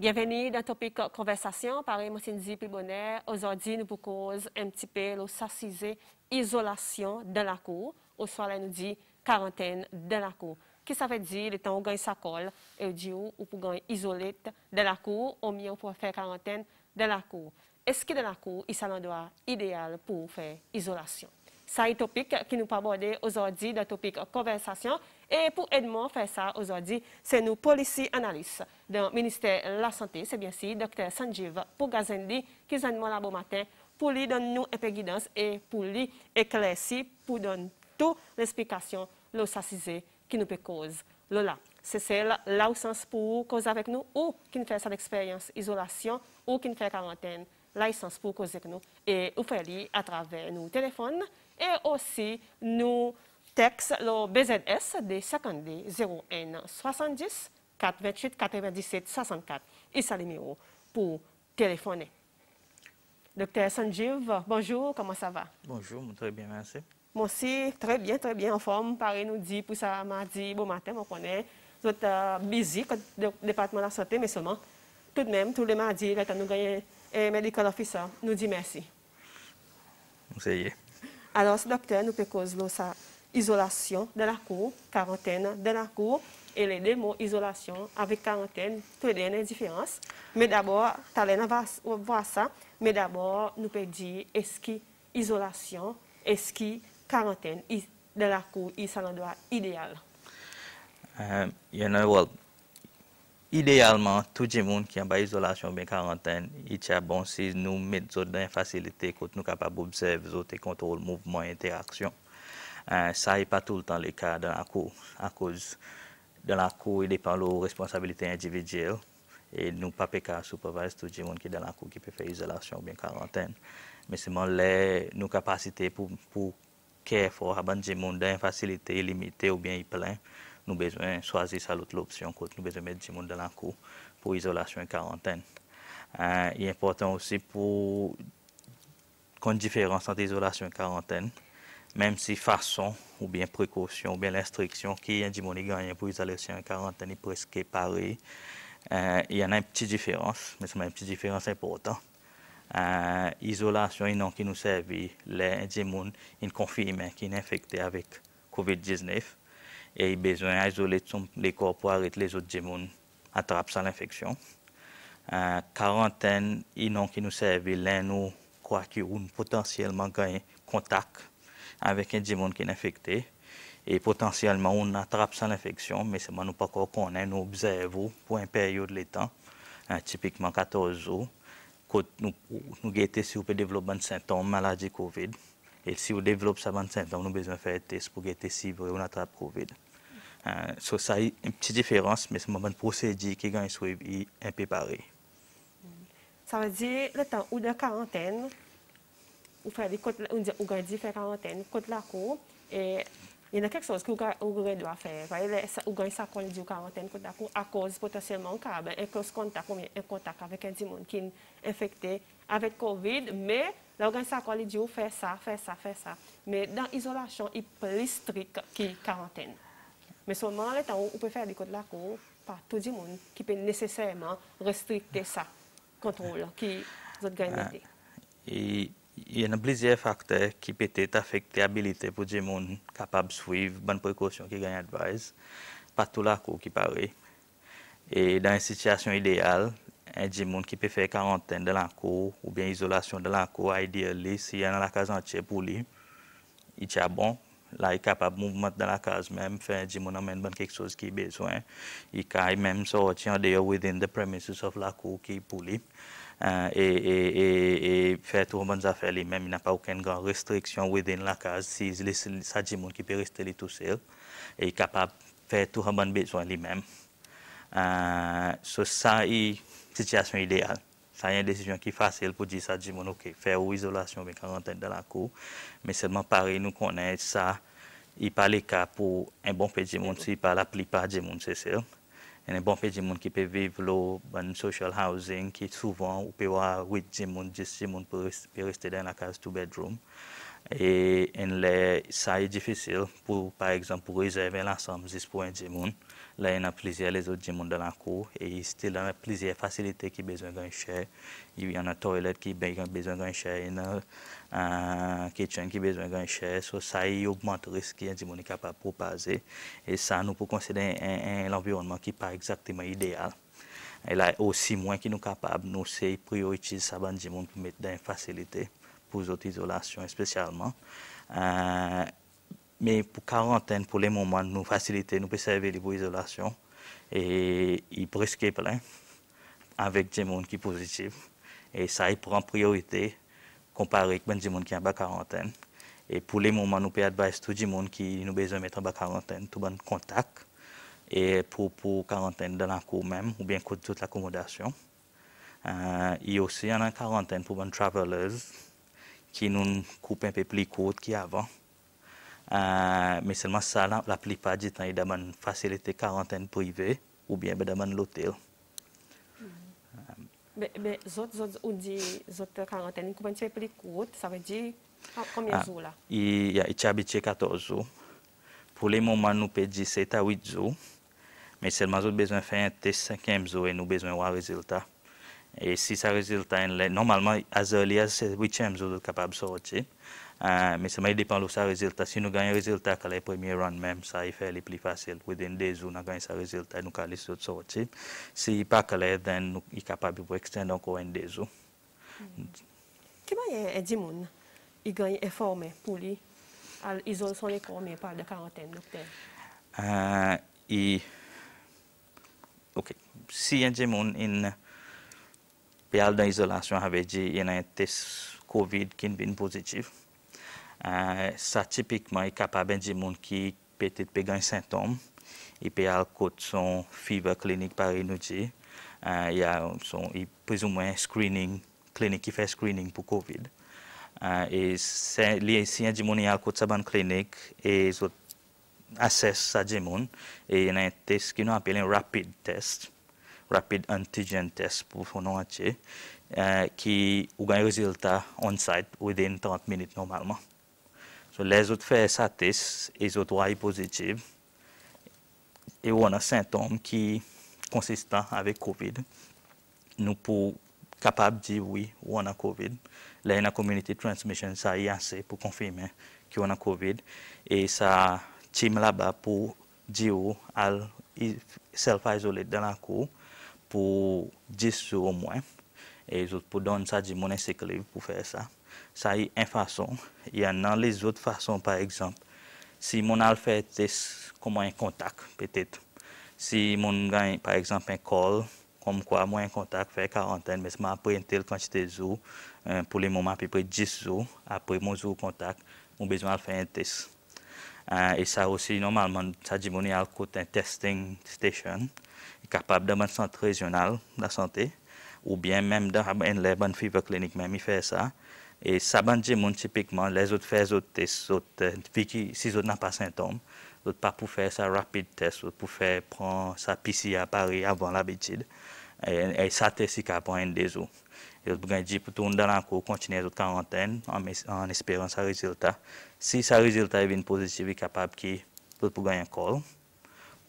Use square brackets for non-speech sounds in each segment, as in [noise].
Bienvenue dans Topic Conversation. Pareil, moi, c'est Bonnet. Aujourd'hui, nous vous un petit peu le isolation dans la cour. Au soir, là, nous dit quarantaine dans la cour. Que ça veut dire? Le temps où on gagne sa colle, et dit ou pour gagner isolé dans la cour, au mieux pour faire quarantaine dans la cour. Est-ce que dans la cour, il s'en doit idéal pour faire isolation? Ça est topic qui nous aborder aujourd'hui dans topic conversation. Et pour aider à faire ça aujourd'hui, c'est nous, policiers analystes du ministère de la Santé, c'est bien sûr, Dr. Sanjeev Pougazendi, qui nous là bon matin pour lui donner nous un peu de guidance et pour lui éclaircir, pour donner toute l'explication, le qui nous peut cause. Lola, c'est celle là au sens pour causer avec nous ou qui nous fait cette expérience isolation ou qui nous fait quarantaine, licence pour causer avec nous et vous faire à travers nos téléphones et aussi nous texte le BZS de 52 01 70 428 97 64 et numéro pour téléphoner. Docteur Sanjeev, bonjour, comment ça va? Bonjour, très bien, merci. Moi aussi, très bien, très bien en forme. Pareil, nous dit pour ça mardi, bon matin, on connaît. Vous êtes euh, busy, le département de la santé, mais seulement, tout de même, tous les mardis, là, nous gagnons un medical officer. Nous dit merci. Merci. Alors, ce docteur nous peut causer ça isolation de la cour, quarantaine de la cour, et les deux mots isolation avec quarantaine, tous les deux différence. Mais d'abord, tu vas voir ça, mais d'abord, nous peut dire est-ce que isolation, est-ce que quarantaine de la cour, il s'en doit idéal? Uh, you know, idéalement, tout le monde qui est en isolation bien quarantaine, il est bon si nous mettons dans une facilité que nous sommes capables d'observer et contrôler le mouvement l'interaction. Euh, ça n'est pas tout le temps le cas dans la cour, à cause de la cour, il dépend de la responsabilité individuelle. Et nous, pas qu'à superviser tout le monde qui est dans la cour qui peut faire isolation ou bien quarantaine. Mais c'est nos capacités pour, pour care for abandonner monde dans une facilité limitée ou bien plein nous besoin de choisir l'autre option, nous avons besoin de mettre du monde dans la cour pour isolation et quarantaine. Euh, il est important aussi pour qu'on différence entre isolation et quarantaine, même si façon ou bien précaution ou l'instruction qui est monde gagne pour isolation et quarantaine est presque pareil. Euh, il y en a une petite différence, mais c'est une petite différence importante. Euh, isolation, il qui nous sert les gens qui confirmés qui sont infectés avec COVID-19 et il a besoin d'isoler les corps pour arrêter les autres démons attrapent sans l'infection. Euh, quarantaine, ils n'ont qui nous servent, l'un nous croit qu'on potentiellement gagner contact avec un démon qui est infecté. Et potentiellement, on attrape sans l'infection, mais c'est nous pas qu'on nous observe pour une période de temps, euh, typiquement 14 jours. Quand nous, nous guettons si vous pouvez développer un symptôme maladie COVID. Et si vous développez ça, symptômes, nous avons besoin faire un test pour guetter si vous attrape COVID. Euh, so, ça a une petite différence, mais c'est un procédé qui est un peu pareil. Ça veut dire le temps ou de quarantaine, ou faire des côtes, on dit, on faire quarantaine, côte la cour, et il y a quelque chose que vous doit faire. Vous ça dit quarantaine à cause potentiellement ben, un close contact, un contact avec un monde qui est infecté avec Covid, mais l'organisation dit faire ça, faire ça, faire ça. Mais dans l'isolation, il est plus strict que quarantaine. Mais seulement le temps où on peut faire des codes de la cour, pas tout le monde qui peut nécessairement restricter ça, contrôle qui vous gagnez. Et il y a plusieurs facteurs qui peuvent affecter l'habilité pour les gens capables de suivre bonnes précautions qui gagnent advice, pas tout la cour qui paraît. Et dans une situation idéale, un gens qui peut faire quarantaine dans la cour ou bien isolation dans la cour, idéalement, s'il y a dans la case entière pour lui, il est bon Là, il est capable de mouvement dans la case même, faire du monde quelque chose qui est besoin. Il peut même sortir en dehors within the premises of la cour qui est pour lui. Euh, et, faire tout bonnes affaires lui-même. Il n'a pas aucune grande restriction within la case. Si ça dit monde qui peut rester tout seul. Et il est capable de faire tout bon besoin lui-même. Euh, ça est situation idéale. Ça une décision qui est facile pour dire ça, dire, ok, faire une isolation avec quarantaine dans la cour. Mais seulement pareil, nous connaissons ça. Il n'est pas le cas pour un bon de monde, si pas la plupart des monde, c'est ça. Un bon de monde qui peut vivre le bon social housing, qui souvent, on peut avoir 8 gens, 10 gens peut rester dans la case two bedroom. Et ça est difficile, pour, par exemple, pour réserver l'ensemble juste pour un djimoun. Là, il y a plusieurs les autres djimouns dans la cour et il y a plusieurs facilités qui ont besoin d'un cher. Il y a une toilette qui a besoin d'un cher, il y a un kitchen qui a besoin d'un cher. So, ça augmente le risque djimoun est capable de proposer. Et ça, nous pouvons considérer un, environnement qui n'est pas exactement idéal. Et là, aussi, moins qui nous capables, nous, c'est prioriser ça pour mettre dans une facilité pour les autres isolations spécialement. Euh, mais pour quarantaine, pour les moments, nous faciliter, nous servir les isolation. Et il presque plein avec des gens qui sont positifs. Et ça, il prend priorité comparé avec des gens qui sont en quarantaine. Et pour les moments, nous pouvons adviser tout le monde qui nous besoin de mettre en quarantaine, tout bon contact. Et pour, pour quarantaine dans la cour même, ou bien toute l'accommodation. Euh, il y a aussi une quarantaine pour les travelers qui nous coupe un peu plus court qu'avant. Euh, mais seulement ça, la, plupart du temps, il y a une facilité quarantaine privée ou bien dans l'hôtel. Mais, mais autres, autres, on dit autres quarantaine, comment tu plus courte, ça veut dire combien de ah, jours là? Il y a, il habitué 14 jours. Pour les moments, nous pouvons dire 7 à 8 jours. Mais seulement, nous avons besoin de faire un test 5 jour et nous avons besoin de voir le résultat. Et si ça résulte, normalement, as early as 8e jour, nous capable de sortir. Ah, uh, men seman yi depan lou sa rezultat. Si nou ganyan rezultat ka la yi premye round menm, sa yi fè li pli fasil. Within dey zou nan ganyan sa rezultat, nou ka li sot sot si. Si yi pa ka la yi, den nou yi kapabi pou ekstend anko en dey zou. Mm. Kima yi e di moun? Yi ganyan e forme pou li? Al izol son e kon men par de karantene, doktor? Uh, ah, yi... Ok, si yon di moun in pe al dan izolasyon ave di yon an test COVID kin bin pozitif, uh, ça typiquement est capable de monde qui peut-être peut un symptôme, il peut avoir son fièvre clinique par nous dit, uh, il y a son, il, plus ou moins screening clinique qui fait screening pour COVID. Uh, et si un monde a sa bonne clinique et ils assess ça monde et il y un test qui nous appelle un rapid test rapid antigen test pour son entier uh, qui a un résultat on-site within 30 minutes normalement. So les ot fè satis, e zot waj pozitiv, e wana sintom ki konsistan avek COVID. Nou pou kapab di wè wana COVID. La yon a community transmission sa yansi pou konfime ki wana COVID. E sa tim la ba pou di wè al self-isolate dan la kou pou 10 ou mwen. E zot pou don sa di mounen sekliv pou fè sa. Ça. Y est une façon. Il y en a les autres façons, par exemple. Si mon a fait test, comment un contact, peut-être. Si mon gagne, par exemple, un call, comme quoi, moi, un contact, fait quarantaine, mais après une telle quantité de jours, euh, pour les moments à peu près 10 jours, après mon jour contact, j'ai besoin de faire un test. Euh, et ça aussi, normalement, ça dit mon un testing station capable de un centre régional de la santé, ou bien même dans une bonne fever clinique, même il fait ça. Et ça, ben, typiquement, les autres les autres autres, euh, si autres n'ont pas symptômes, autres pas pour faire ça rapide test, pour faire prendre sa PCR à Paris avant l'habitude. Et, ça, test, c'est un des jours. Et autres, dit pour tourner dans la cour, continuer la quarantaine en, espérant ça résultat. Si ça résultat est positif, il est capable de gagner un call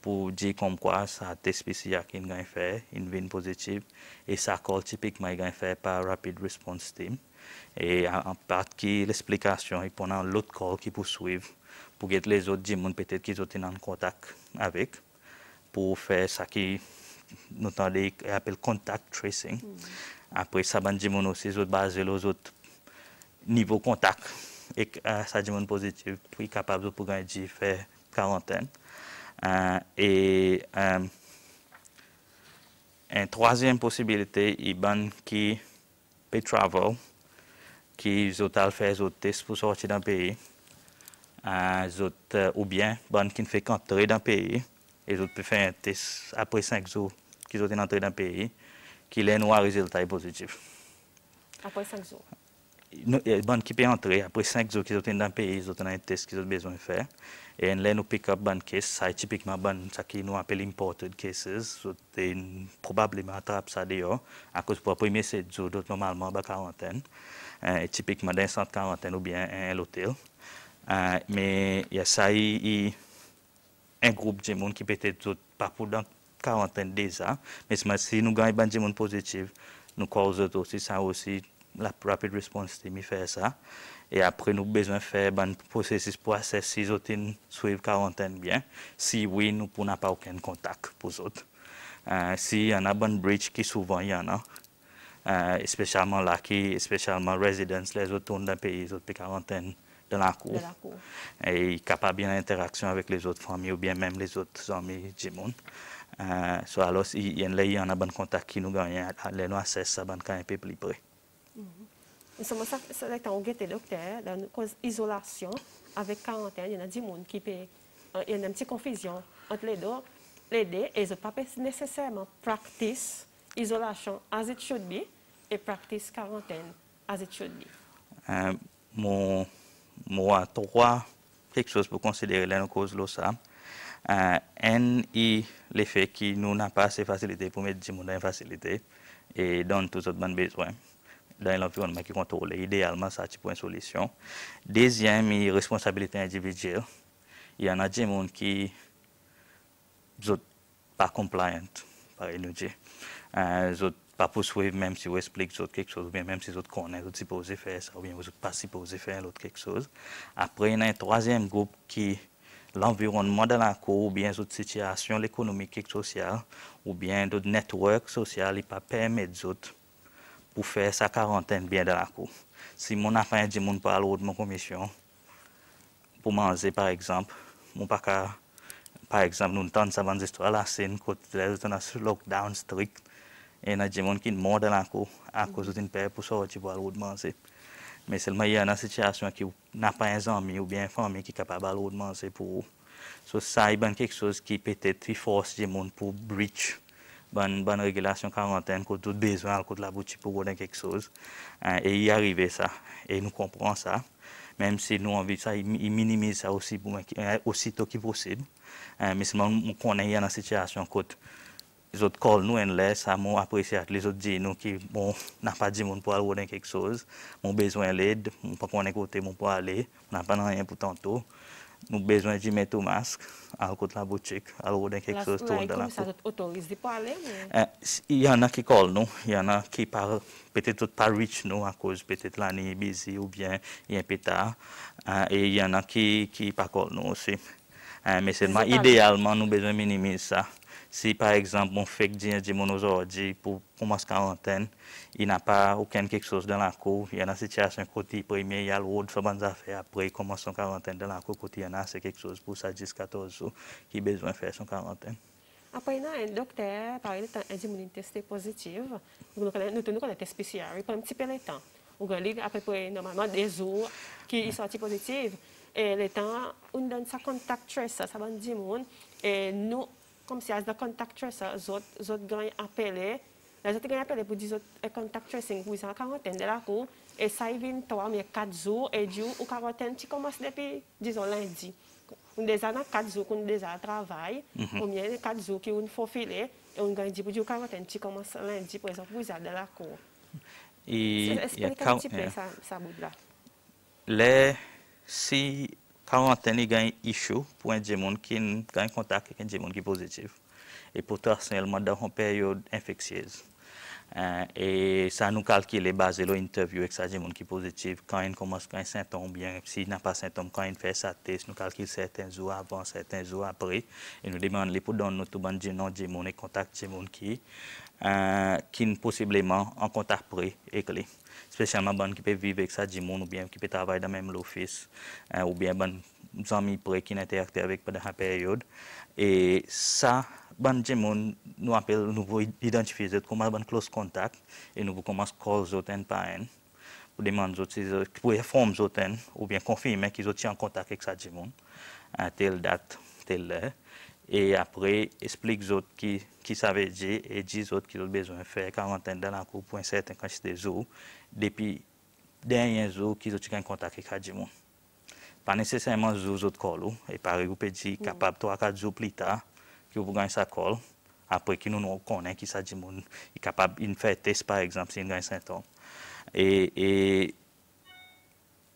pour dire comme quoi ça test spécial qu'il a fait, une veine positive, et ça colle typiquement il a fait par Rapid Response Team. Et en partie, l'explication, il prend l'autre call qui poursuivre pour que les autres gens peut-être qu'ils ont été en contact avec, pour faire ce qui nous appelle contact tracing. Mm. Après, ça va dire aussi les autres baser les autres niveaux contact et ça dit positif, puis capable de faire quarantaine. Euh, et euh, une troisième possibilité, il y qui peut qui ont fait des tests pour sortir d'un pays, euh, ou bien ban qui ne fait qu'entrer dans le pays, et ils peuvent faire un test après 5 jours qu'ils ont entré dans le pays, qui les noir résultat est positif. Après 5 jours? ban ki pe antre, apre 5 zo ki zoten dan peyi, zoten nan yon test ki zoten bezon fè. E en lè nou pick up ban kes, sa e tipikman ban sa ki nou apel imported cases, zoten probableman atrap sa deyo, akos pou apremye se zo dot normalman ba karenten, e tipikman den sant karenten ou bien en lotel. Me ya sa yi en group di moun ki pete zot papou dan karenten deza, men si nou gany ban di moun pozitiv, nou kwa zot osi, sa osi la rapid response team mi fè sa. E apre nou bezwen fè ban prosesis pou ases si zotin souiv karenten byen. Si oui, nou pou nan pa ouken kontak pou zot. Si yon nan ban bridge ki souvan yon nan. Espechalman la ki, espechalman residents, le zotoun dan peyi, zot pe karenten de la kou. E kapab yon interaksyon avèk le zot fami ou byen menm le zot zomi jimoun. So alos, yon le yon nan ban kontak ki nou ganyan, le nou ases sa ban kanyen pe pli pre. Nsèman sa, sa lèk tan ou gete doktè, dan kouz izolasyon, avèk karantèn, yon nan di moun ki pe, yon nan mti konfisyon, ant lè do, lè de, e zot pape nesesèman praktis izolasyon as it should be, e praktis karantèn as it should be. Moun, moun an towa, kek chos pou konsidere lè nou kouz lo sa, en i lè fe ki nou nan pa se fasilite pou met di moun nan fasilite, e don tout zot ban bezwen. dan l'environnement ki kontrole. Idealman, sa ti pou en solisyon. Dezyen, mi responsabilite individyel. Yan a di moun ki zot pa compliant, pare nou di. Zot pa pou souev menm si ou esplik zot kek souz, ou bien menm si zot konen, zot si pose fè sa, ou bien zot pa si pose fè lout kek souz. Apre, yon a yon troasyem goup ki l'environnement dan la kou, ou bien zot sityasyon l'ekonomik kek sosyal, ou bien zot network sosyal, li pa pèmèd zot pou fè sa karenten byen de la kou. Si moun apan di moun pa alou de moun komisyon, pou manze par ekzamp, moun pa ka, par ekzamp, nou tan sa ban zistwa la kote lè zotan as lockdown strict, e na di moun ki moun de la kou, akou zotin pe pou so woti pou alou de manze. Me selman yè nan sityasyon ki napan zanmi ou byen fami ki kapab alou de manze pou ou. So sa y ban kek sos ki petè tri fos di moun pou breach ban regulasyon karenten kote tout bezwan kote la bouti pou gwen kek souz. E y arive sa. E nou kompran sa. Mem si nou anvi sa, y minimize sa osi to ki posib. Misman moun konen y an an sityasyon kote zot kol nou en lè, sa moun apresyat li zot di nou ki moun nan pa di moun pou al gwen kek souz. Moun bezwen led, moun pa konen kote moun pou ale, moun nan pa nan yon pou tantou. Nou bezwen di metou mask, al kote la al ou den kek sos toun de la kou. La, koum sa otorize pou ale? Yana ki kol nou, yana ki par, petet tout par rich nou, a kouz petet lani bizi ou bien yon peta, e yana ki par kol nou osi. Me selman, idealman nou bezwen minimize sa. Si par exemple, mon fèk diyen di moun ozordi pou, pou mas karantèn, y nan pa ouken kek sos dan la kou, y nan sityasyon koti premye, y al wòd fè ban zafè apre, y koman son karantèn dan la kou koti, y nan se kek sos pou sa 10-14 sou ki bezwen fè son karantèn. Apay nan, en doktè, parè de tan, en di moun yon testè pozitiv, nou tou nou kon etè spesyar, yon pon mti pe lè tan. Ou gen li apè pou normalman de zo ki y sorti pozitiv, e le tan, un dan sa kontak tres sa, sa ban di moun, e nou kom si as da kontak tracing, zot apele, la zot gany apele pou di zot kontak tracing pou zan karanten de la kou, e sa y vin to a miye kat zou, e di ou karanten ti komas depi, dizon lendi. Un de zan nan kat zou koun de zan travay, ou miye kat zou ki un fofile, e un gany di pou di ou karanten ti komas lendi pou zan de la kou. Sa boud la? Le, si... Karenten li gen ishou pou en di moun ki gen kontak ek en di moun ki pozitif. E pou torsnelman dan yon peryode infeksyez. E sa nou kalkile baze lo interview ek sa di moun ki pozitif. Kan yon komos kan yon sintom, si nan pa sintom, kan yon fè sa test, nou kalkile seten zou avan, seten zou apre. E nou deman li pou don nou tou ban di nan di moun e kontak di moun ki, ki nou posibleman an Spesyalman ban ki pe vive ek sa di moun ou bien ki pe travay dan menm l'ofis eh, ou bien ban zami pre ki nete akte avek padan an peryode. E sa ban di moun nou apel nou vou identifize koman ban close contact e nou vou koman call zoten pa en pou deman zote, pou e reform zoten ou bien konfime ki zote an kontak ek sa di moun an eh, tel dat, tel lè. E apre, esplik zot ki, ki sa ve di, e di zot ki zot bezon fè, karantèn dan an kou pou en sèten kantite zo, depi denyen zo ki zot ki an kontak e ka di moun. Pa nesesèman zo zot kol ou, e pare ou pe di mm. kapab to akad zo plita, ki ou pou ganyan sa kol, apre ki nou nou konen ki sa di moun, i kapab in fè test par exemple si in ganyan sintom. E, e,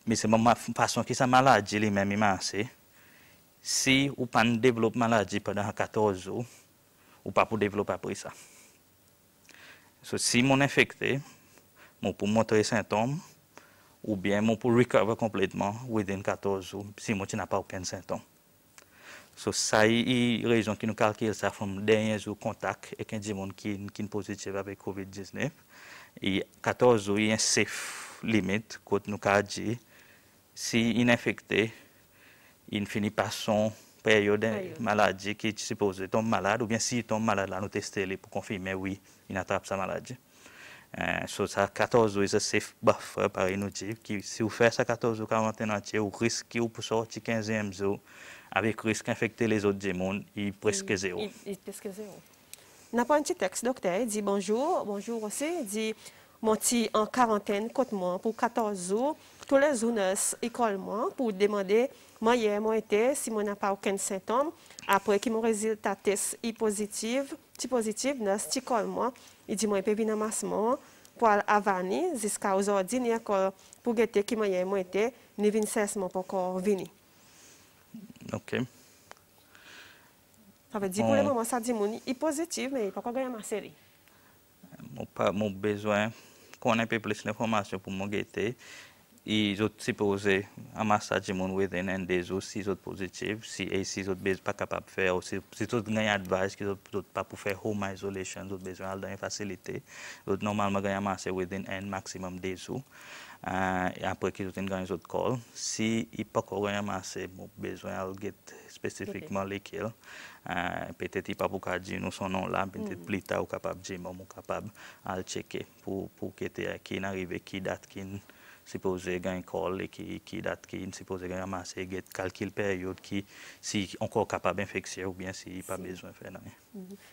mi se moun ma fason ki sa maladji li men mi man se, si ou pan devlop maladi padan 14 ou, ou pa pou devlop apri sa. So, si moun infekte, moun pou montre sintom, ou bien moun pou recover kompletman within 14 ou, si moun ti na pa ouken sintom. So, sa yi rezon ki nou kalkil sa fom denye zou kontak ek di moun ki, n pozitiv avek COVID-19. E 14 ou yi en safe limit kote nou ka di si in infekte, in fini pa son peryode maladi ki ti suppose tom malade, ou bien si tom malade la nou teste li pou konfime, oui, in atrap sa maladi. Eh, so sa 14 ou is a safe buffer pari nou di, ki si ou fe sa 14 ou 41 antye, ou riski ou pou sorti 15e zou, avek risk infekte les ot di moun, i preske zero. I preske zero. Na pa an ti tekst, doktor, di bonjour, bonjour osi, di mon ti an karantene kote moun pou 14 ou, tous les zones école moi pour demander moi hier moi été si moi n'a pas aucun symptôme. Après que mon résultat test est positif si positif dans cette école moi il dit moi peut venir massement pour avani jusqu'à aujourd'hui ni encore pour guetter qui moi hier moi été ni vin cessement pour encore venir. OK. Ça veut dire pour le bon. moment ça dit mon est positif mais pas gagner ma série. Mon pas mon besoin qu'on ait plus d'informations pour mon guetter. I zot si pose amasaj moun within en de zo si zot pozitiv, si e si zot bez pa kapap fe, ou si zot ganyan advice ki zot pa pou fe home isolation, zot bezwen al dan yon fasilite, zot normalman ganyan amasaj within en maksimum de zo, apre ki zot ganyan zot kol. Si i pa ganyan bezwen al get spesifikman li kil, petet i pa pou ka di nou son non la, petet plita ou kapap di moun kapap al cheke pou kete ki narive ki dat ki n... si pose gen kol e ki dat ki, si pose gen amase get kalkil peryode ki si ankor kapab infeksye ou bien si pa bezwen fè nan.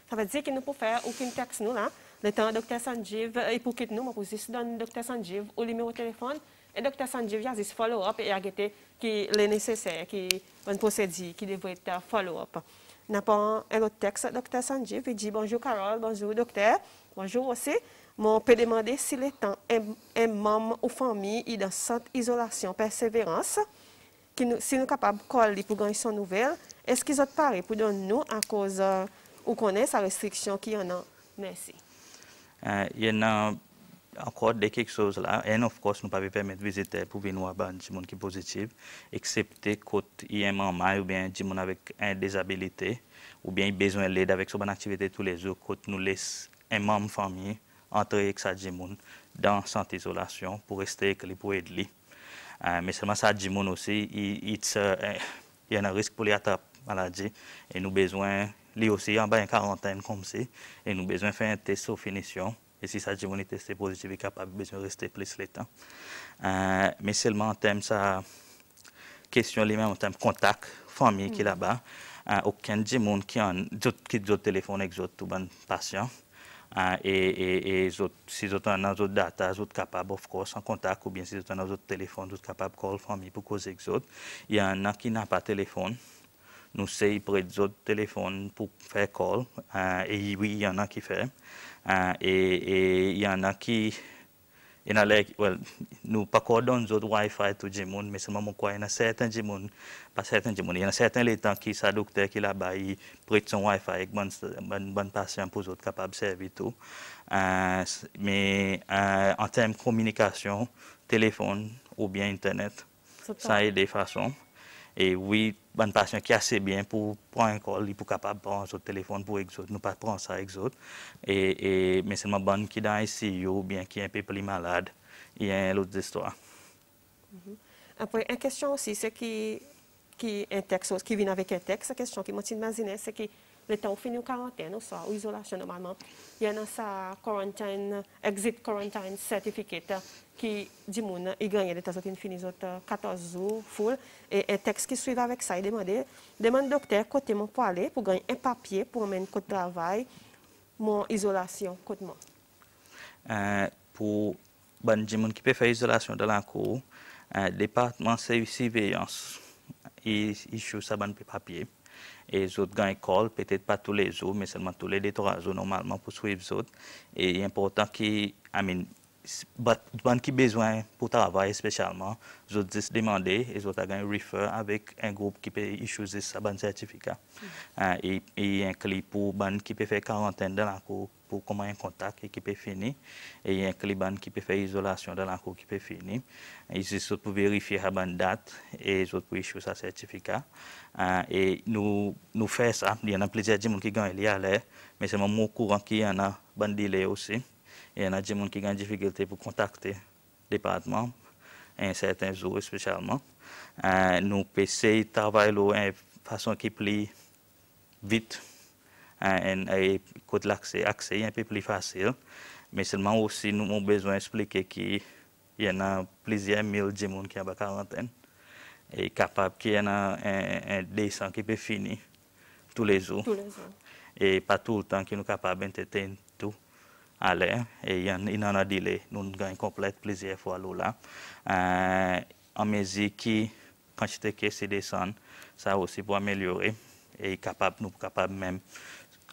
Sa va di ki nou pou fè ou kin teks nou la, le tan Dr. Sanjeev, e pou kit nou, mou pou zis don Dr. Sanjeev ou li mè ou telefon, e Dr. Sanjeev ya zis follow up e agete ki le nesesè, ki an posedi, ki devwe te follow up. Na pan el o teks Dr. Sanjeev, e di bonjou Karol, bonjou Dr. bonjou osi, Mon peut demander si l'étant un membre ou famille est dans cette isolation persévérance, si nous sommes capables de coller pour gagner son nouvelle, est-ce qu'ils ont parlé pour nous à cause euh, ou connaît sa restriction qui en a? Merci. Euh, il y a encore des quelque chose là. Et of course, nous ne pouvons pas permettre visiter pour venir voir des gens qui sont positifs, excepté quand il y a un membre ou bien des avec une désabilité, ou bien besoin d'aide avec son activité tous les jours, quand nous laissons un membre famille entre ek sa djimoun dan sant izolasyon pou reste ek li pou ed li. Me seman sa djimoun osi, yon an risk pou li atap maladji, e nou bezwen li osi yon bayan karantene kom se, e nou bezwen fè yon test sou finisyon, e si sa djimoun yi teste pozitiv, yi kapab bezwen reste plis le tan. Me selman tem sa kesyon li men, tem kontak fami ki la ba, ouken djimoun ki an, ki djot telefon ek djot tou ban pasyon, E si zot an nan zot data, zot kapab of course an kontak ou bien si zot an nan zot telefon, zot kapab call fami pou kozek zot. Yan nan ki nan pa telefon, nou se yi pred zot telefon pou fe call, e yi yan nan ki fe. E yan nan ki... Yon a lek, well, nou pa kodon zot wifi tou jimoun, me seman moun kwa yon a seten jimoun, pa seten jimoun, yon a seten le tan ki sa dokter ki la bayi prit son wifi ek ban pasyon pou zot kapab servi tou. Me en tem komunikasyon, telefon ou bien internet, sa yon de fason. E wii, ban pasyon ki ase bien pou pran yon kol, li pou kapab pran zot telefon pou ek zot, nou pa pran sa ek zot. E men seman ban ki dan isi yo, bien ki yon pepe li malade, yon lout zistwa. Apre, en kestyon osi, se ki vin avik en tek, se kestyon ki moti mazine, se ki le tan ou fini karantene ou sa, ou izolasyon normalman, yon an sa quarantine, exit quarantine certificate ki di moun, i ganyen de ta zot in fini zot 14 zou, foul, e tekst ki suive avek sa, i demande, demande dokter kote moun pou ale, pou ganyen en papye pou men kote travay, moun izolasyon kote moun. Pou ban di moun ki pe fè izolasyon de lan kou, departman se surveillance, isyo sa ban pe papye, e zot gan ekol, petet pa tou le zo, men selman tou le detora zo normalman pou swiv zot, e y important ki, amin, ban ki bezwen pou travay espesyalman, zot zis demande, e zot agan refer avik en group ki pe isyo zis sa ban sertifika. E y enkli pou ban ki pe fè karenten de lan kou, pou koman yon kontak e ki pe fini, e yon kliban ki pe fe izolasyon dan lankou ki pe fini, e zi sot pou verifiye ha ban dat, e zot pou ishou sa sertifika, e nou fe sa, yon an plezia di moun ki gan li ale, men seman mou kouran ki yon an ban dile osi, yon an di moun ki gan difikilte pou kontakte departman, en certain zo espesyalman, nou pe se travay lo en fason ki pli vit, en kote l'akse, akse yon pe pli fasil, men selman osi nou moun bezwen esplike ki yon an plizye mil di moun ki an ba karantene, e kapab ki yon an desan ki pe fini tou le zou, e pa tou l'tan ki nou kapab enteten tou ale, e yon nan adile nou gen komplet plizye fwa lou la, an mezi ki kanchite ke se desan, sa osi pou amelyore, e kapab nou kapab menm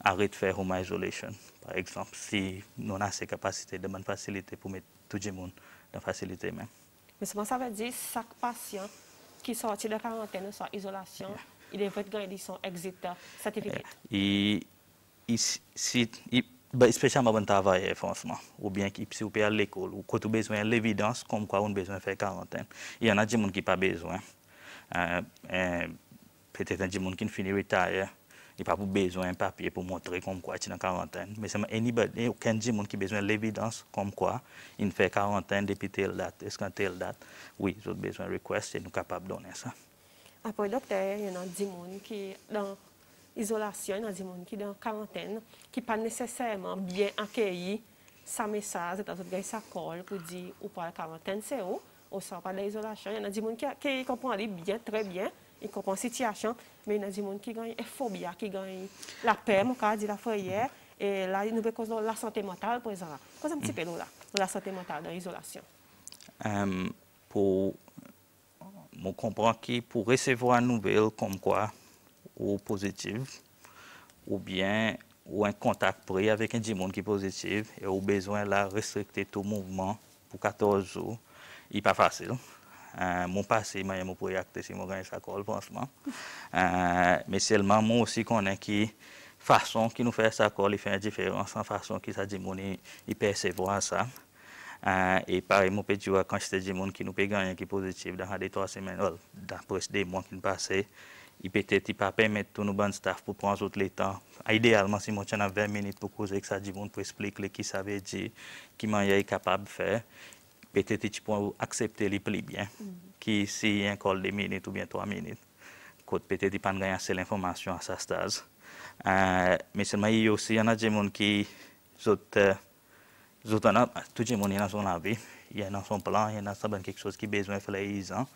arrêt de faire home isolation, par exemple, si nous avons assez capacité de bonne facilité pour mettre tout le monde dans la facilité même. Mais ça veut dire que chaque patient qui sort de quarantaine ou soit isolation, il devrait gagner son exit certificat. Et, si, bah, spécialement pour travailler, franchement, ou bien si vous à l'école, ou quand vous besoin de l'évidence, comme quoi on a besoin de faire quarantaine. Il y en a des gens qui n'ont pas besoin. Euh, euh, Peut-être des gens qui finissent retire il n'y a pas besoin d'un papier pour montrer comme quoi tu es en quarantaine. Mais c'est anybody, aucun dit qui a besoin de l'évidence comme quoi il fait quarantaine depuis telle date. Est-ce qu'à telle date, oui, ils ont besoin de request et nous sommes capables de donner ça. Après, docteur, il y a des gens qui dans l'isolation, il y a des gens qui sont en quarantaine, qui pas nécessairement bien accueilli sa message, dans une sa colle pour dire ou pas la quarantaine, c'est où, ou ça pas l'isolation. Il y a des gens qui, qui comprennent bien, très bien, comprennent la situation, mais il y a des gens qui ont une phobie, qui ont la peur, mon cas dit la foyer, et là, nous avons la santé mentale, exemple. Qu'est-ce un petit peu là, la santé mentale dans l'isolation? Euh, pour, je comprends que pour recevoir une nouvelle comme quoi, ou positive, ou bien ou un contact pris avec un monde qui est positif, et au besoin de restricter tout mouvement pour 14 jours, il n'est pas facile. Euh, mon passé, moi, je pourrais acter si je gagne sa colle, franchement. Euh, mais seulement, moi aussi, connais qui façon qui nous fait sa colle, il fait une différence en façon qui ça dit, il percevoir ça. Euh, et pareil, mon petit quand je dis monde qui nous peut gagner qui est positif dans les trois semaines, dans presque des mois qui nous passent, il peut-être il pas permettre tout nos bon staff pour prendre tout le temps. Idéalement, si moi, j'ai 20 minutes pour causer que ça dit, pour expliquer qui ça veut dire, qui est capable de faire peut-être tu peux accepter les plus bien, mm qui si un col de minutes ou bien trois minutes, peut-être tu peux gagner assez l'information à sa stage. Euh, mais seulement il y a aussi, il y en a des gens qui, tout le monde est dans son avis, il y a dans son plan, il y a quelque chose qui a besoin de faire les ans,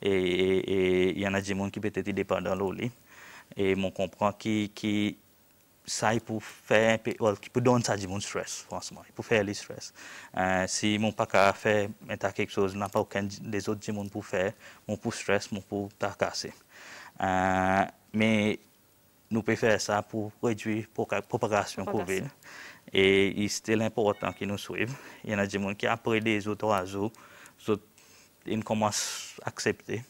et, il y en a des gens qui peut-être dépendent dans l'eau. Et on comprend qui, qui ça il peut faire qui peut donner ça du mon stress franchement. Il peut faire le stress. Euh, si mon pas qu'à faire quelque chose n'a pas aucun des autres du monde pour faire mon pour stress mon pour pas casser euh, mais nous pouvons faire ça pour réduire la propagation Covid. Et c'est important qu'ils nous suivent il y en a des gens qui après des autres oiseaux. Ils commencent à accepter.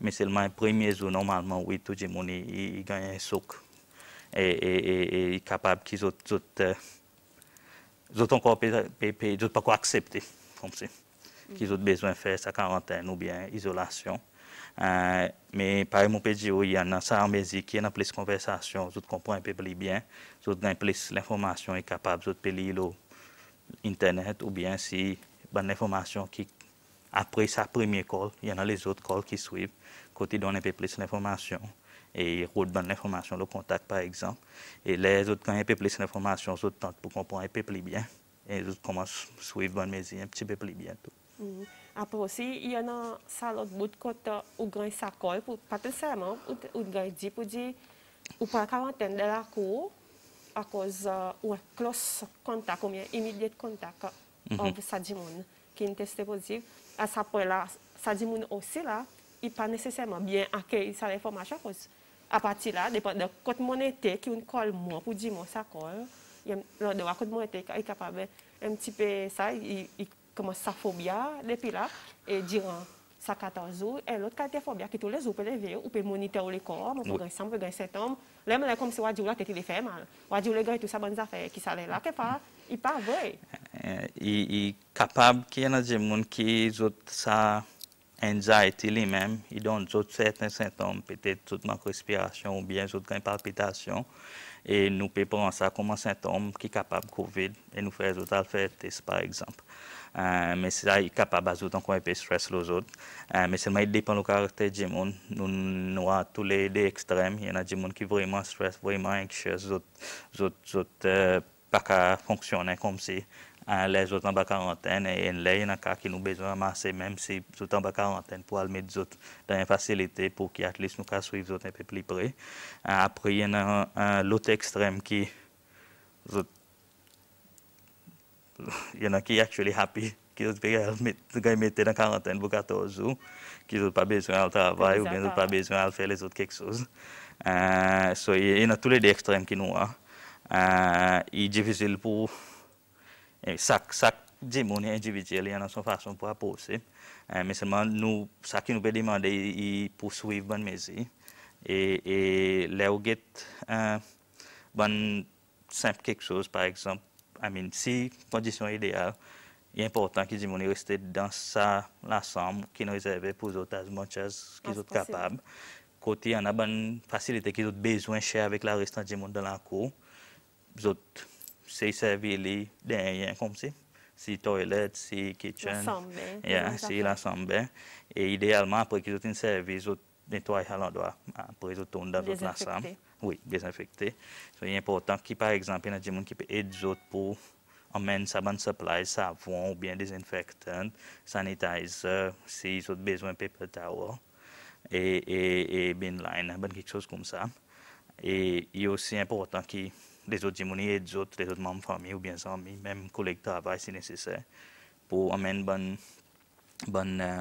Mais seulement les premiers jours normalement oui tout le monde il, il gagne un souk et, capable qu'ils ont, euh, encore pas quoi accepter comme qu'ils ont besoin de faire sa quarantaine ou bien isolation. Euh, mais par exemple, il y a ça en musique, il y a plus de conversation, vous comprenez un peu plus bien, vous avez plus l'information est capable, vous pouvez lire Internet ou bien si bonne information qui après sa première call, il y en a les autres calls qui suivent, côté donne un peu plus d'information et route bonne l'information, le contact par exemple. Et les autres, quand il y a un peu plus d'informations, les autres tentent pour comprendre un peu plus bien. Et les autres commencent à suivre bonne mesure un petit peu plus bien. Tout. Mm. Après aussi, il y en a ça l'autre bout de côté où grand s'accorde, pour pas nécessairement, où grand dit pour dire, ou pas quarantaine de la cour, à cause euh, ou close contact, ou bien immediate contact -hmm. entre ça du monde. qui ont testé positif, à ce point-là, ça dit aussi là, il pas nécessairement bien accueillir cette information parce à partir là, dépend de quand mon été qui on colle moi pour dire moi ça colle, il de quand mon été est capable un petit peu ça, il, il commence sa phobie depuis là et durant sa 14 jours et l'autre qualité phobie qui tous les jours peut lever ou peut monitorer le corps, on peut gagner gagner symptômes. Là, mais comme si on dit là tête il fait mal. On dit le gars tout ça bonnes affaires qui là quelque part, il pas vrai. Il est capable qu'il y en a des gens qui ça anxiety lui-même, il donne certains symptômes, peut-être toute respiration ou bien d'autres palpitations. Et nous pouvons prendre ça comme un symptôme qui est capable de COVID et nous faire faire test par exemple. Euh, mais ça est capable d'ajouter encore un peu de stress aux autres. Euh, mais seulement il dépend du caractère du monde. Nous, avons tous les deux extrêmes. Il y en a des gens qui sont vraiment stress, vraiment anxieux, d'autres, d'autres euh, pas fonctionner comme si les autres en bas quarantaine et là, il y qui nous besoin de ramasser, même si tout en bas quarantaine, pour aller mettre autres dans une facilité pour qu'ils nous suivent autres un peu plus près. Après, il y en a l'autre extrême qui [laughs] il y en a qui actually happy qui peuvent mettre dans quarantaine pour 14 jours, qui n'ont pas besoin de travail ou bien n'ont pas besoin de faire les autres quelque chose. Euh, so, il y en a tous les deux extrêmes qui nous ont. Euh, il est difficile pour chaque, chaque démon individuel, il y a son façon pour apposer. Euh, mais seulement, nous, ça qui nous peut demander, il poursuivre bonne mesure. Et, et là où il euh, bon, simple quelque chose, par exemple, I mean, si condition idéale, il est important que les gens restent dans ça, l'ensemble, qui est réservé pour les autres as much as qu'ils sont capables. Côté, il y a une facilité qu'ils ont besoin de avec la restant du monde dans la cour. Les autres, c'est servir les derrière comme ça. Si toilette, si kitchen. L'ensemble. Yeah, si l'ensemble. Et idéalement, après qu'ils ont servi, ils ont nettoyé à l'endroit. Après, ils ont tourné dans l'autre ensemble. Oui, désinfecté. So, il est important que, par exemple, il y a des gens qui peuvent aider les autres pour amener sa bonne supply, savon ou bien désinfectant, sanitizer, s'ils ont besoin de paper towel et, et, et bin line, quelque chose comme ça. Et il est aussi important que les autres aident les autres, les membres de famille ou bien amis, même collègues de travail si nécessaire, pour amener bonne, bonne euh,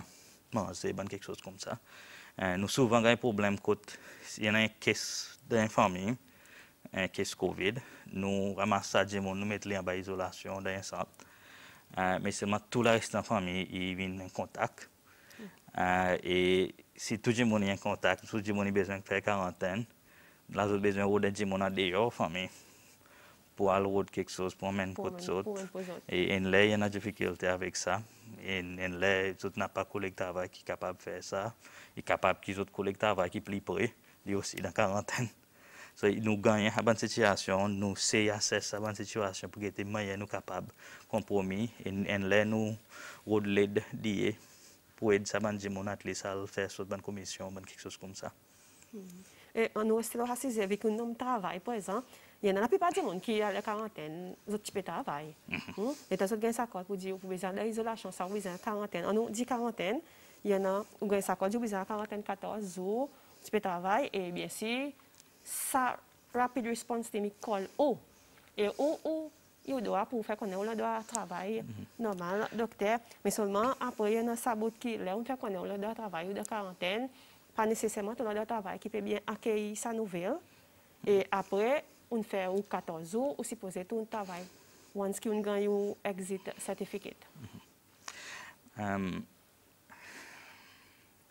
manger, quelque chose comme ça. Euh, nous souvent avons un problème quand il y a une caisse d'une famille, un caisse COVID, nous ramassons gens, nous mettons les en isolation dans un centre. Euh, mais seulement tout le reste de la famille, ils viennent en contact. Euh, et si tout le monde est en contact, tout le monde a besoin de faire quarantaine, là, avez besoin de gens dans la famille pour aller quelque chose, pour amener quelque chose. Et là, il y a une difficulté avec ça. Et là, tout n'a pas collègue travail qui est capable de faire ça. Il est capable qu'ils autres collègues travail qui plus près, lui aussi dans la quarantaine. So, nous gagnons à bonne situation, nous essayons à bonne situation pour que moyens nous capables de compromis. Et, là, nous redoublons d'y pour aider ça, bonne gens à faire une bonne commission, quelque chose comme ça. Mm -hmm. Et on aussi racisé avec un homme travail, par exemple. Il y en a la plupart des gens qui à la quarantaine, ils ont travail. Mm -hmm. Et tu as ça pour dire, vous besoin d'isolation, ça vous besoin de quarantaine. On nous dit quarantaine, il y en a, vous avez ça vous besoin de quarantaine 14 jours, tu peux travailler, et bien sûr, ça, rapid response team call O. Et O, O, il doit pour faire connaître, on doit travailler mm -hmm. normal, docteur, mais seulement après, il y a un sabot qui, là, on fait connaître, on doit travailler de quarantaine, pas nécessairement tout le monde travail qui peut bien accueillir sa nouvelle. Et après, on fait 14 jours, on suppose tout un travail. Once qu'on gagne un exit certificate. Mm -hmm. um,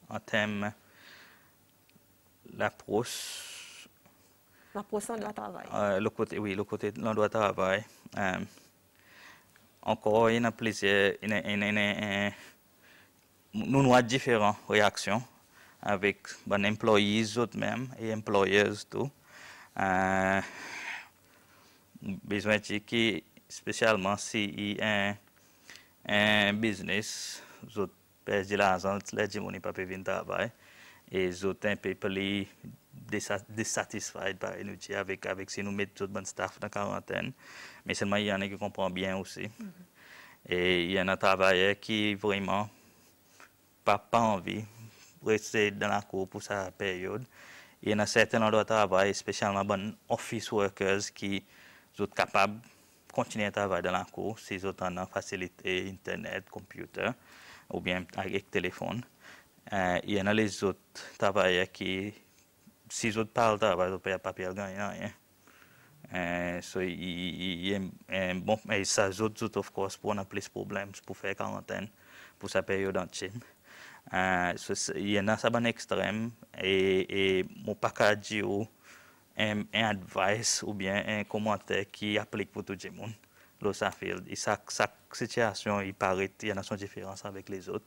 en termes l'approche la portion de travail. Euh, le côté, oui, le côté de l'endroit de travail. Euh, encore, il y a plusieurs. Il y a, il y a, nous avons différentes réactions avec les employés eux-mêmes et employeurs tout. Besoin de que, spécialement si il y a un, business, vous perdez l'argent, ne peuvent pas venir travailler et êtes un peu plus dissatisfied par nous avec, avec si nous mettons tout le bon staff dans la quarantaine. Mais seulement il y en a qui comprennent bien aussi. Et il y en a travailleurs qui vraiment pas, pas envie de rester dans la cour pour cette période. Il y a certains endroits de travail, spécialement les office workers, qui sont capables de continuer à travailler dans la cour, si ils ont facilité Internet, computer, ou bien avec téléphone. Il y en a les autres travailleurs qui, si les autres parlent travail, ils ne pas gagner rien. Bon, mais ça, autres, of course, pour on a plus de problèmes pour faire quarantaine pour sa période entière. Euh, il y a ça un extrême et, et mon pas dire un, un advice ou bien un commentaire qui applique pour tout le monde. ça fait, et chaque, situation, il paraît, il y a son différence avec les autres.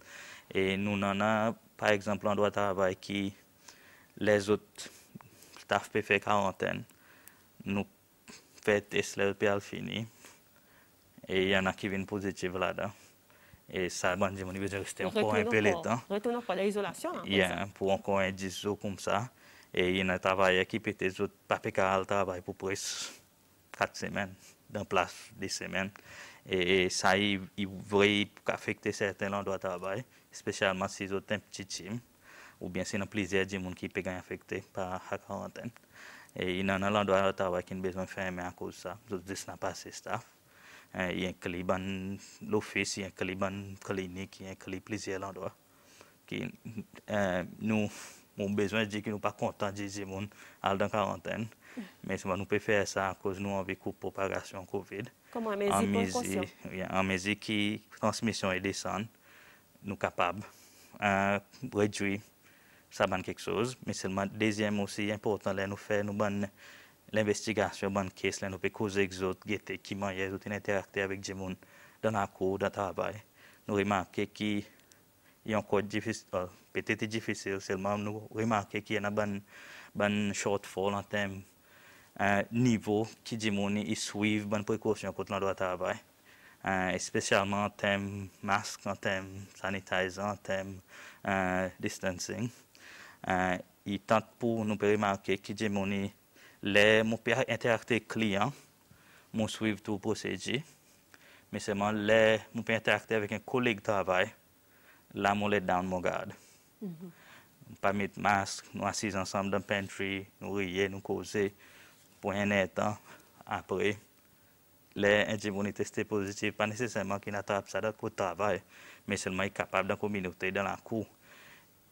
Et nous en avons, par exemple, un droit de travail qui, les autres staff peuvent faire quarantaine. Nous faisons test, le fini. Et il y en a qui viennent positifs là-dedans. Et ça, bon, on veut rester encore un peu le temps. Retournons pas l'isolation. Hein, pour encore un 10 jours comme ça. Et il y a un travailleur qui peut être pas le travail pour presque 4 semaines, dans place des semaines. Et, ça, il, pourrait affecter certains endroits de travail, spécialement si ont un petit team, ou bien si a plusieurs gens qui peuvent être affectés par la quarantaine. Et il y a un endroit de travail qui a besoin de fermer à cause de ça. Donc, n'a pas assez staff. Il y a un caliban l'office, il y a un caliban clinique, il y a un plusieurs endroits. Qui, euh, nous, mon besoin de dire que nous pas contents de dire gens aller dans quarantaine. [laughs] Mais nous pouvons faire ça à cause de nous avons de propagation Covid. Comment en Mésie, en Mésie qui transmission est descend, nous sommes capables de réduire ça quelque chose. Mais seulement deuxième aussi important, là, nous faisons nous l'investigation, bonne caisse, là, nous pouvons causer avec autres, qui mangent, interacter avec des gens dans la cour, dans travail. Nous remarquons qu'il y a encore difficile, euh, peut-être difficile seulement nous remarquer qu'il y a un bon shortfall en termes de niveau qui dit qu'ils suivent bonnes précautions contre le droit de travail. Uh, spécialement en termes masques, en termes de sanitizer, en termes de uh, distancing. Uh, il tente pour nous remarquer que dit les mon interacter avec client, mon suivre tout procédé, mais seulement les mon interacter avec un collègue de travail, là mon let down mon garde. Mm-hmm. Pas mettre masque, nous assis ensemble dans le pantry, nous rions, nous causer pour un temps. Après, les individus testés positifs, pas nécessairement qu'ils n'attrapent ça dans le travail, mais seulement ils sont capables de communauté dans la cour.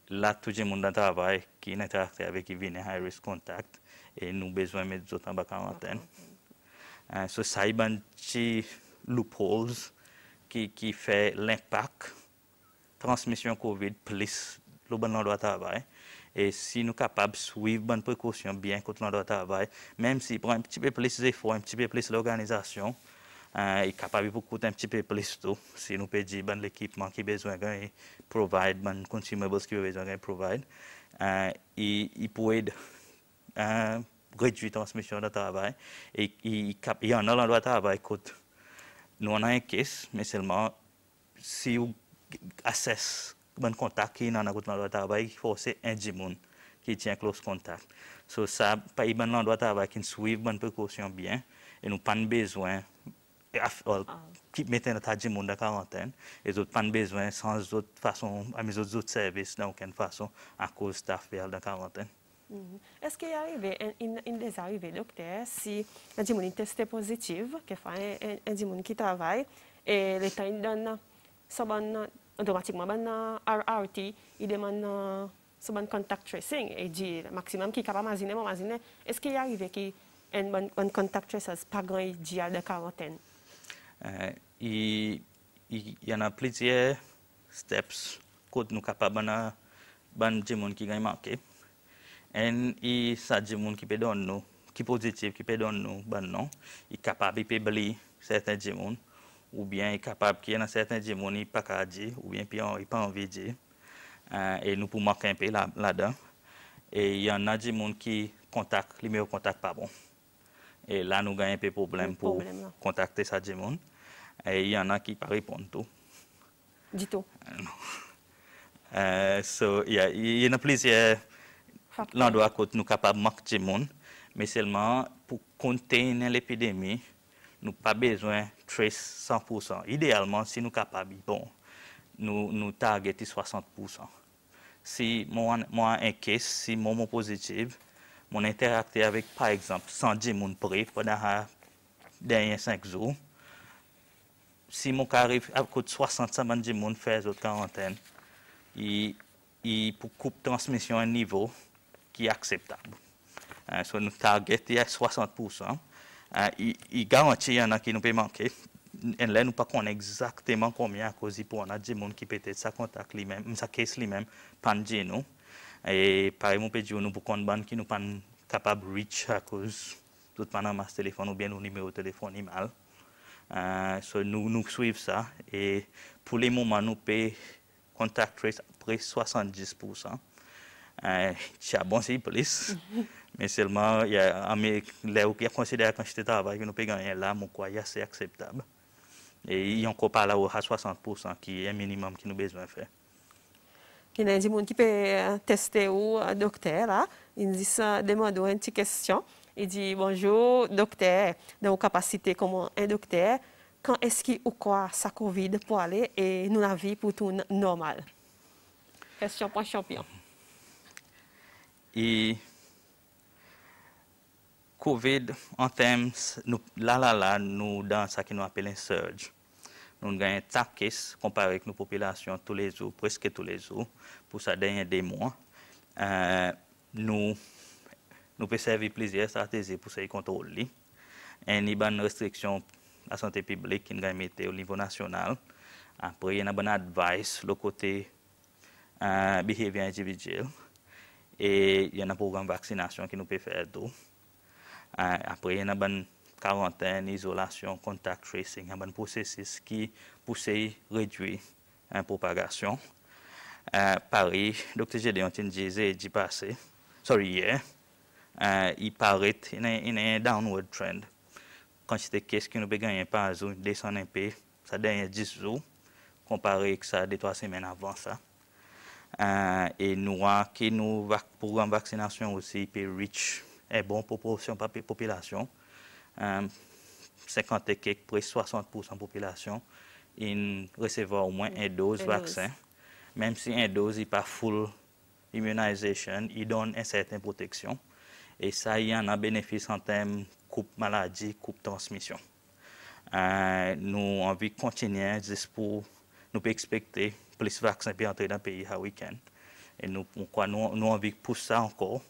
Là, tout le monde dans le travail qui interagit avec qui vient high risk contact et nous avons besoin de mettre d'autres en quarantaine. Uh, so, ça, il y qui, qui fait l'impact transmission COVID plus le bon endroit de travail. Et si nous sommes capables de suivre bonnes précautions bien contre l'endroit de travail, même si prend un petit peu plus d'efforts, un petit peu plus l'organisation, euh, est capable de coûter un petit peu plus tout. Si nous pouvons dire bon l'équipement qui a besoin de provide, bon consumables qui a besoin de provide, euh, il, il pourrait euh, réduire la transmission de travail. Et il, y en a l'endroit de travail, nous on a un case, mais seulement si vous assess bon contact qui dans le travail, il faut c'est un qui tient close contact. So ça, pas bon l'endroit de travail qui suit bonne précaution bien et nous pas besoin qui mettent notre gens dans quarantaine et nous pas besoin sans autre façon à mes autres services dans aucune façon à cause dans quarantaine. Mhm. Eske yon des arrive dokter si yon di moun yon teste pozitiv, ke fa yon di moun ki travay, e le tan yon dan sa ban, automatikman ban RRT, yon deman sa ban contact tracing, e di maksimum ki kapa mazine, mazine, eske yon arrive ki yon ban contact tracers pa gran yon di al de karoten? Yon an plizye steps kote nou kapa ban di moun ki gen manke. Et il ça des gens qui donner nous qui positif qui peut donner nous bon non il capable de publier certains gens ou bien est capable qu'il y a certains gens qui pas qu'à dire, ou bien ils pas envie de dire. Euh, et nous pouvons marquer un peu là-dedans. et il y en a des gens qui contactent, meilleurs contacts pas bon. Et là, nous gagnons un peu de problème pour contacter ces gens. Et il y en a qui ne répondent pas tout. Du tout. So, il, y a, il endroits où nous sommes capables de marquer des gens, mais seulement pour contenir l'épidémie, nous n'avons pas besoin de trace 100%. Idéalement, si nous sommes capables, bon, nous, nous targetons 60%. Si moi, moi un cas, si mon positif, mon interacté avec, par exemple, 110 personnes près pendant denye 5 zou, si moun ka arrive ap kout 60 saman di moun fè zot karantèn, yi pou koup transmisyon qui est acceptable. Hein, euh, so, notre target est à 60%. Il, garantit qu'il y en a qui nous peut manquer. Et là, nous ne connaissons pas exactement combien à cause pour on a des gens qui peut-être ça contact lui-même, ça caisse lui-même, pas de nous. Et pareil, on peut dire nous pour qu'on qui nous pas capable de reach à cause tout pendant téléphone ou bien nos numéro de téléphone est mal. Hein, nous, suivons ça et pour les moments, nous pouvons contacter après 70% euh, tinha bom ser polícia, [laughs] mas seulement a me leu que considera a quantidade de trabalho que não pegam lá, meu qual ia ser aceitável. E ils ont comparé là à 60% qui est un minimum que nous besoin faire. Il y a des gens qui peuvent euh, tester ou un docteur là, ils disent demandent une petite question. Il dit bonjour docteur, dans vos capacités comme un docteur, quand est-ce qu'il ou quoi sa Covid pour aller et nous la vie pour tout normal? Question pour champion. Et Covid, en termes, nous, là, là, là, nous, dans ce qu'on appelle un surge, nous gagnons takis comparé avec nos populations tous les jours, presque tous les jours, pour ça dernier des mois. Euh, nous nous pouvons servir plusieurs stratégies pour ce contrôle. Il y a une restriction à la santé publique qui est mise au niveau national. Après, il y a une advice le côté euh, behavior individuel. Et il y a un programme de vaccination qui nous peut faire tout. Euh, après, il y a une quarantaine, isolation, contact tracing, un processus qui pousse à réduire la propagation. Euh, Paris, Dr. Gédéon disait, dit passé, sorry, hier, il paraît in un downward trend. Quantité de caisses que nous gagnons par jour descend un peu, ça dernier 10 jours, comparé avec ça deux trois semaines avant ça. Uh, et nous avons que nous programme vaccination aussi peut reach une bonne proportion la population. Um, 50 et quelques, près 60% de la population, ils recevoir au moins une dose de vaccin. Même si une dose n'est pas full immunisation, il donne une certaine protection. Et ça, il y en a bénéfice en termes de coupe maladie, coupe transmission. Euh, nous avons envie de continuer juste pour nous expecter plus vaccins pour entrer dans le pays à week-end. Et nous, nous, nous avons envie pousser ça encore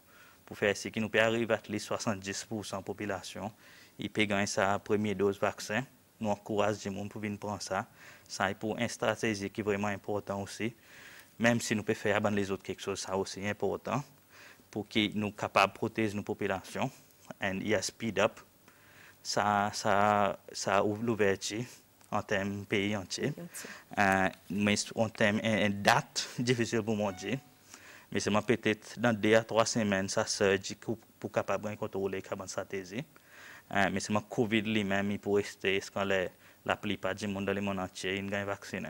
pour faire ce qui nous peut arriver à 70% de la population. Ils peuvent gagner sa première dose vaccin. Nous encourageons les gens pour venir prendre ça. Ça est pour une stratégie qui est vraiment importante aussi. Même si nous pouvons faire les autres quelque chose, ça aussi important pour que nous capables de protéger nos populations. Et il y a speed up. Ça, ça, ça ouvre l'ouverture en termes de pays entier. Euh, mais en termes de date, difficile pour moi dire. Mais c'est peut-être dans deux à trois semaines, ça surge pour, pour capable de contrôler la stratégie. Euh, mais c'est le COVID lui-même, il peut rester, quand la plupart du monde dans le monde entier, il est vacciné.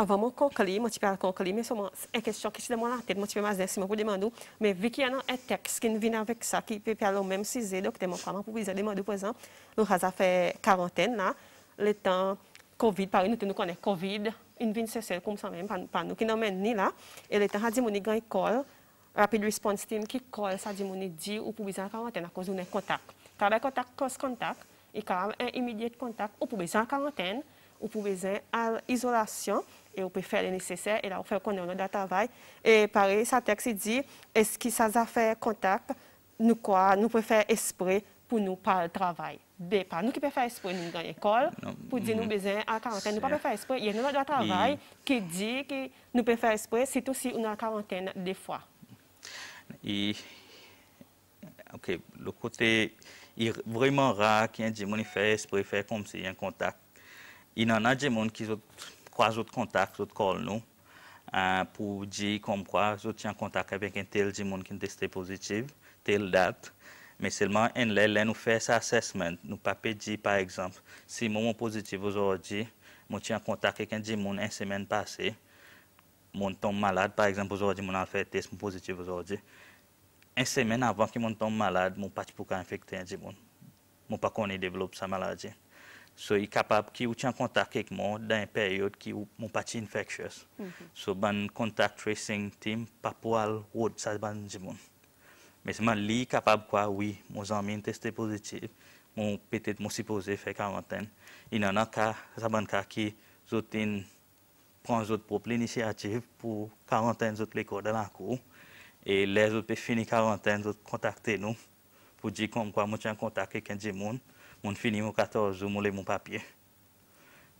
Avant de conclure, je vais conclure, mais c'est une question qui est dans la tête, je vais vous pour demander, mais vu qu'il y a un texte qui vient avec ça, qui peut parler au même sujet, donc mon frère, pour vous demander, par exemple, nous avons fait quarantaine, là, le temps Covid, par exemple, nous connaissons Covid, une vie c'est comme ça même, pas nous qui n'en ni là, et le temps, a dit, mon école, Rapid Response Team qui colle, ça dit, mon dit, ou pour besoin quarantaine à cause de contact. Quand on contact, cause contact, et quand un immédiat contact, ou pour besoin quarantaine, ou pour besoin à isolation, et on peut faire le nécessaire, et là, on fait qu'on est dans travail. Et pareil, ça texte dit, est-ce que ça a fait contact, nous quoi, nous pouvons faire esprit pour nous parler de travail. Pas nous qui pouvons faire esprit nous dans l'école, pour dire nous besoin à quarantaine, nous ne pouvons pas faire esprit. Il y a un travail qui dit que nous pouvons faire esprit, c'est aussi une quarantaine des fois. Et, ok, le côté il est vraiment rare qu'il y ait des gens qui font esprit, faire comme s'il y a un contact. Inan nan dje moun ki zot kwa zot kontak, zot kol nou, uh, pou di kom kwa zot jan kontak avek en tel di moun ki teste pozitiv, tel dat, men selman en lè lè nou fè sa assessment, nou pa pe di par ekzamp, si moun moun pozitiv ozordi, moun jan kontak eken di moun en semen pase, moun ton malade, par ekzamp ozordi moun al fè test moun pozitiv ozordi, en semen avan ki moun ton malade, moun pati pou ka infekte en di moun, moun pa koni devlop sa malade. So yi kapab ki ou chan kontak ek moun dan yon peryode ki ou moun pati infectious. Mm -hmm. So ban kontak tracing team papwal wod sa ban jimoun. Mesman li kapab kwa wii oui, moun zanmin teste pozitiv, moun petet moun sipoze fe karanten. Inan an ka, sa ban ka ki zotin pran zot prop l'inisiativ pou karanten zot l'ekor de lankou. E le zot pe fini karanten zot kontakte nou pou di kon kwa moun chan kontak ek en jimoun. Mon fini mon 14 jours mon mon papier.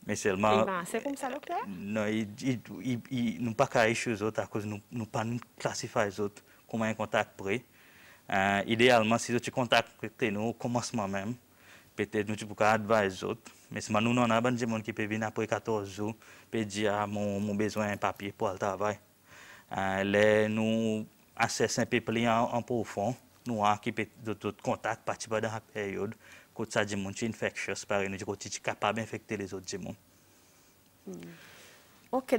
Mais seulement. C'est comme ça, docteur? Non, il nous pas qu'à les autres à cause nous nous pas nous classifier les autres comme un contact près. Euh, idéalement, si tu contactes nous au commencement même, peut-être nous tu peux adviser les autres. Mais si nous, on a des gens qui peuvent venir après 14 jours, peut dire ah, mon, mon besoin d'un papier pour le travail. Euh, les, nous, assez simple en, en profond, nous avons qui d'autres contacts, participer dans la période, quand ça dit mon infectieux, par nous, tu es capable d'infecter les autres gens. Hmm. Ok,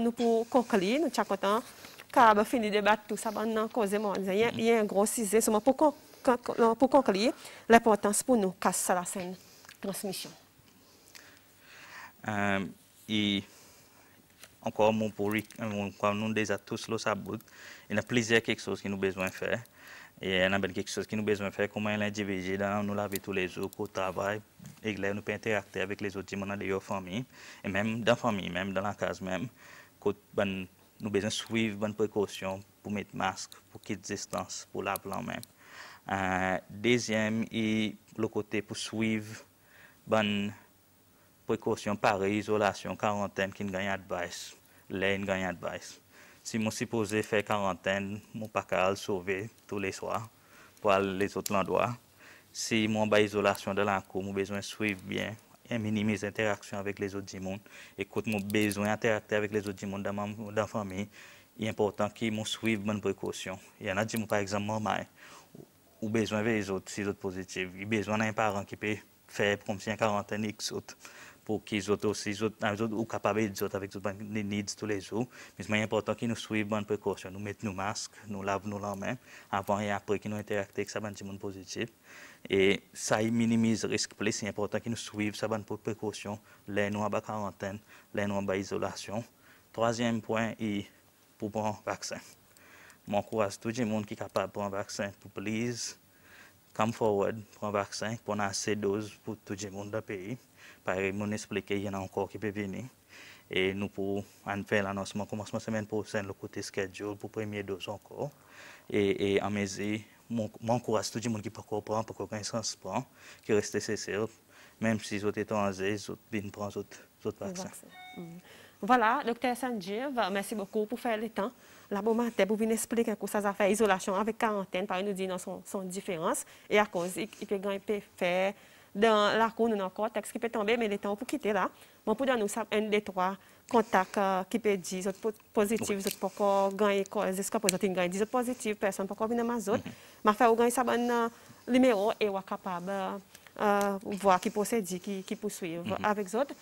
nous pour conclure, nous sommes contents car fini de débattre tout ça, on cause Il y a un gros sujet, pour, pour conclure, l'importance pour nous casser la scène transmission. Euh, et encore, mon pour comme nous déjà tous le sabot, il y a besoin de faire. Et y a quelque chose que nous besoin de faire, comment l'individu, nous laver tous les jours au travail, et là, nous pouvons interagir avec les autres de la famille, et même dans la famille, même dans la case même, ben, nous besoin suivre bonnes précautions pour mettre masque, pour quitter distance, pour la main. Euh, deuxième, et le côté pour suivre bonne précaution pareil, isolation, quarantaine, qui ne gagne advice, là, ne gagne advice. Si je supposé faire quarantaine, je ne pas le sauver tous les soirs pour aller les autres endroits. Si mon bas isolation de la cour, j'ai besoin suivre bien et minimiser l'interaction avec les autres monde. Quand j'ai besoin d'interagir avec les autres monde dans la famille, il est important qu'ils me suivent bonnes précautions. Il y en a qui, par exemple, maman, ou besoin de les autres, si les autres positifs. Il a besoin d'un parent qui peut faire comme si un quarantaine X autres pour qu'ils autres aussi, ou capables de avec les needs tous les jours. Mais c'est important qu'ils nous suivent bonnes précautions. Nous mettons nos masques, nous lavons nos mains avant et après qu'ils nous interagissent avec ça, monde positif. Et ça minimise le risque plus. C'est important qu'ils nous suivent ça bonne précaution. Les nous en quarantaine, les nous en isolation. Troisième point est pour prendre un vaccin. J'encourage tout le monde qui est capable de prendre un vaccin pour please come forward pour un vaccin, a assez de doses pour tout le monde du pays. Par exemple, expliquer qu'il y en a encore qui peuvent venir. Et nous pouvons faire l'annoncement commencement semaine prochaine, le côté schedule pour première dose encore. Et, et en mesure, m'encourage tout le monde qui prendre, pour qu'aucun sens prend, qui reste nécessaire, même si les autres étrangers, les autres viennent prendre les autres vaccins. Voilà, docteur Sanjeev, merci beaucoup pour faire le temps. La bon matin, pour venir expliquer que ça fait isolation avec quarantaine, par nous dire son, son différence. Et à cause, il, peut faire dans la cour, nous encore, texte qui peut tomber, mais il est temps pour quitter là. Bon, pour nous, ça, un des trois contacts euh, qui peut dire, autres positifs, autres pas encore gagner, est-ce qu'on peut gagner, des autres positifs, personne pas encore venir ma zone. Mhm. Ma faire gagner ça, bon, euh, numéro et on est capable de euh, voir qui possède, qui, qui poursuivre mm -hmm. avec les autres.